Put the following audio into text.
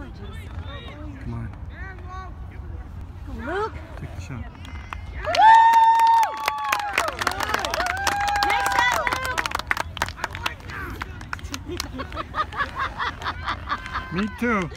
challenges. Come on, Luke. take the shot. Me too.